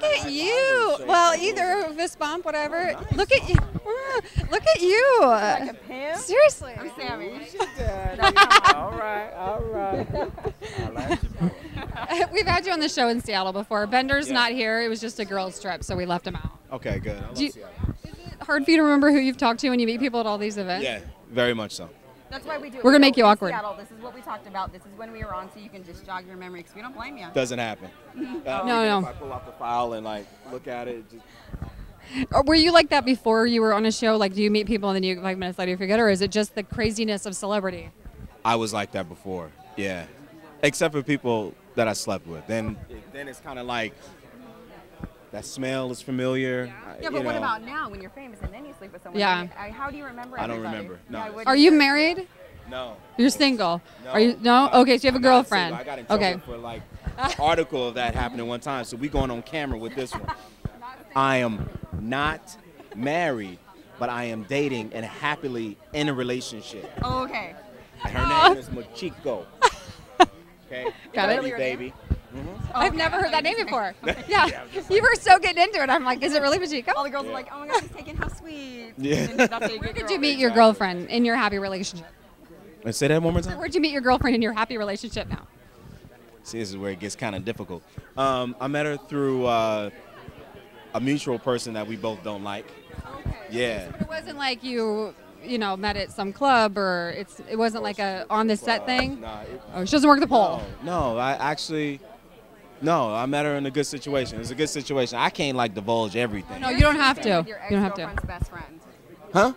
Look at you. Well, either fist bump, whatever. Look at you. Look at you. Like a pimp? Seriously. I'm Sammi. all right, all right. We've had you on the show in Seattle before. Bender's Yeah. not here. It was just a girls' trip, so we left him out. Okay, good. I love you- Seattle. Hard for you to remember who you've talked to when you meet people at all these events? Yeah, very much so. That's why we do it. We're gonna make you awkward. Seattle, this is what we talked about. This is when we were on, so you can just jog your memory because we don't blame you. Doesn't happen. Uh, No, no. If I pull out the file and like look at it, just, Or were you like that before you were on a show? Like, do you meet people and then you five minutes later you forget, or is it just the craziness of celebrity? I was like that before. Yeah, except for people that I slept with. Then, then it's kind of like that smell is familiar. I- Yeah, you but what know. about now when you're famous and then you sleep with someone? Yeah. I, I, how do you remember? I don't everybody? remember, no. Yeah, Are you married? No. You're single. No. Are you? No. Okay, so you have a I'm not girlfriend. single. I got in trouble Okay. for like an article of that happening one time. So we going on camera with this one. I am not married, but I am dating and happily in a relationship. Oh, okay. And her name oh. is Machiko. Okay. Got Love it. you, baby. I've never heard that name before. Yeah, you were so getting into it. I'm like, is it really Machiko? All the girls are like, oh my god, he's taking how sweet. Yeah. And that's how you Where get did you meet your girlfriend in your happy relationship? Let's say that one more time. Where'd you meet your girlfriend in your happy relationship now? See, this is where it gets kind of difficult. Um, I met her through uh, a mutual person that we both don't like. Yeah. It wasn't like you, you know, met at some club or it's. It wasn't like a on the set thing. Nah, it- Oh, she doesn't work the pole. No, no, I actually, no, I met her in a good situation. It was a good situation. I can't like divulge everything. No, you don't have to. Your You don't have to. best friend. Huh?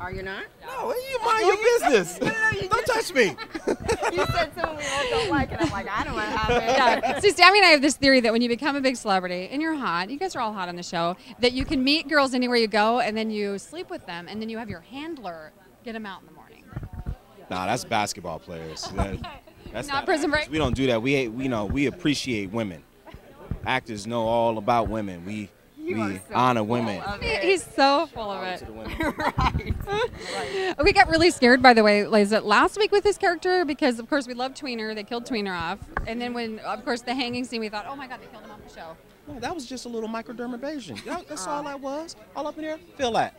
Are you not? No, you mind your business. don't touch me. You said someone we all don't like, and I'm like, I don't want to have it. Yeah. See, Sammi and I have this theory that when you become a big celebrity and you're hot, you guys are all hot on the show, that you can meet girls anywhere you go and then you sleep with them and then you have your handler get them out in the morning. Nah, that's basketball players. That- that's Not Prison Break? We don't do that. We we know we appreciate women. Actors know all about women. We You we so honor women. of He- it. He's so full of it. Right. We got really scared, by the way, Liza, last week with his character because, of course, we love Tweener. They killed Tweener off. And then when, of course, the hanging scene, we thought, oh my God, they killed him off the show. No, that was just a little microdermabrasion. That's all oh. that was. All up in here. Feel that.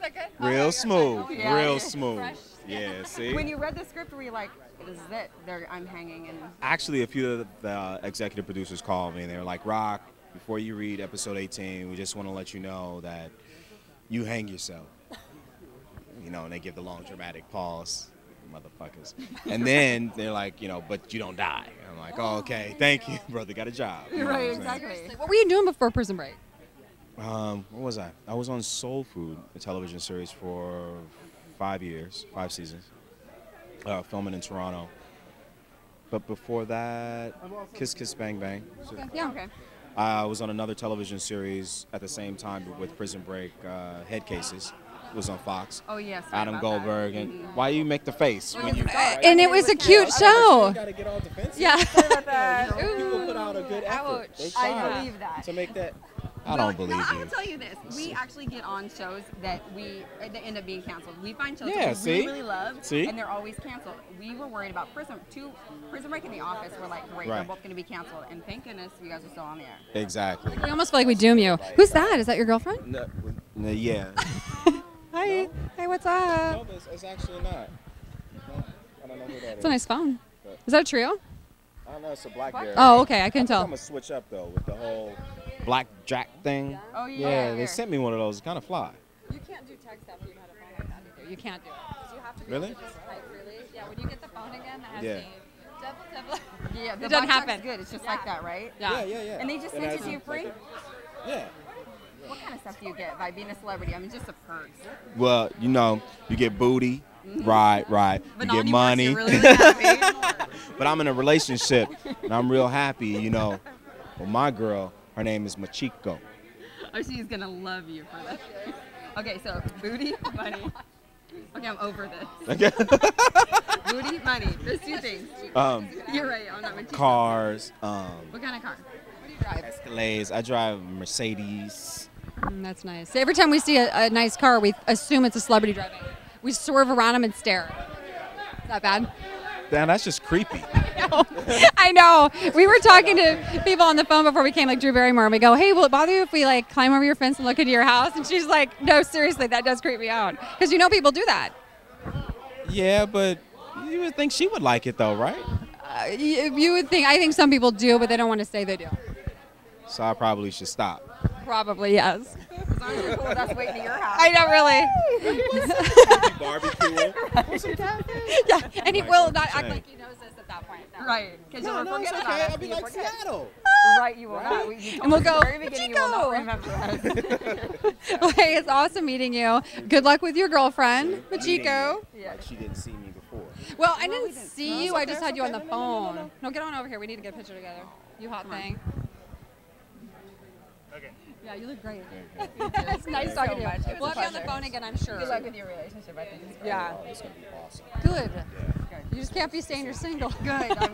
That? Real smooth. Yeah. Real smooth. Yeah. See. When you read the script, were you like, this is it? There, I'm hanging and. Actually, a few of the uh, executive producers called me and they were like, Rock, before you read episode 18, we just want to let you know that you hang yourself. You know, and they give the long dramatic pause, motherfuckers. And then they're like, you know, but you don't die. I'm like, oh, okay, thank you, brother, got a job. You know what Right, I'm saying? exactly. What were you doing before Prison Break? Um, what was I? I was on Soul Food, a television series, for five years, five seasons, uh, filming in Toronto. But before that, Kiss Kiss Bang Bang. So Yeah. Okay. I was on another television series at the same time with Prison Break, uh, Head Cases. It was on Fox. Oh yes. sorry Adam about that. Goldberg, and why you make the face when you? Uh, and it was a cute show. gotta get all defensive. Yeah. that. People put out a good effort. They Ouch. I believe that. to make that. I don't No, believe I you. will tell you this: we actually get on shows that we uh, that end up being canceled. We find shows Yeah, that we see? really, really love, See? and they're always canceled. We were worried about Prison Two, Prison Break in the Office. We're like, great, they're both going to be canceled, and thank goodness you guys are still on the air. Exactly. We almost feel like we doom you. Who's that? Is that your girlfriend? No, no, yeah. Hi. Hey, what's up? No, it's, it's actually not. I don't know who that It's a nice phone. Is that a Treo? I don't know. It's a BlackBerry. Oh, okay. I I couldn't think I'm gonna switch up though with the whole black jack thing. Oh yeah. Yeah, they here. sent me one of those. Kind of fly. You can't do text after you've had a phone like that either. You can't do it. 'Cause you have to be Really? just type freely. Yeah, when you get the phone again, that has Yeah. the double, double. Yeah, the It doesn't happen. good. It's just Yeah. like that, right? Yeah. yeah, yeah. And they just It sent it to you free. like yeah. What kind of stuff do you get by being a celebrity? I mean, just the perks. Well, you know, you get booty. Mm-hmm. Right, right. But you get money. Really, really but I'm in a relationship and I'm real happy, you know. with my girl, her name is Machiko. oh, she's gonna love you for that. Okay, so booty, money. Okay, I'm over this. Okay. Booty, money. There's two things. um, You're right. I'm not cars, um, What kind of car? What do you drive? Escalades. I drive Mercedes. Mm, that's nice. So every time we see a, a nice car, we assume it's a celebrity driving. We swerve around them and stare. Is that bad? Damn, that's just creepy. I know. We were talking to people on the phone before we came, like Drew Barrymore, and we go, "Hey, will it bother you if we like climb over your fence and look into your house?" And she's like, "No, seriously, that does creep me out because you know people do that. Yeah, but you would think she would like it though, right? Uh, you, you would think. I think some people do, but they don't want to say they do. So I probably should stop. Probably yes. As long as you're cool with us waiting at your house. I know, really. Barbecue. yeah, and he will I'm not just act like he knows this at that point. No. Right, because No, you'll no, it's okay. about us. I'll be like forget. Seattle. Right, you will not. We, you And we'll go, at the very beginning you will not remember us. Well, hey, it's awesome meeting you. Good luck with your girlfriend, Machiko. Yeah. Like she didn't see me before. Well, I didn't didn't- see No, it's you. I just it's had you on the okay. No, no, no, phone. no, no. No, get on over here. We need to get a picture together. You hot thing. Okay. Yeah, you look great. Okay. it's nice so talking to you. was We'll have you on the phone again, I'm sure. Good luck with your relationship. I think it's. Yeah. Oh, this is gonna be awesome. Good. Yeah. You just can't be saying you're single. Good. I'm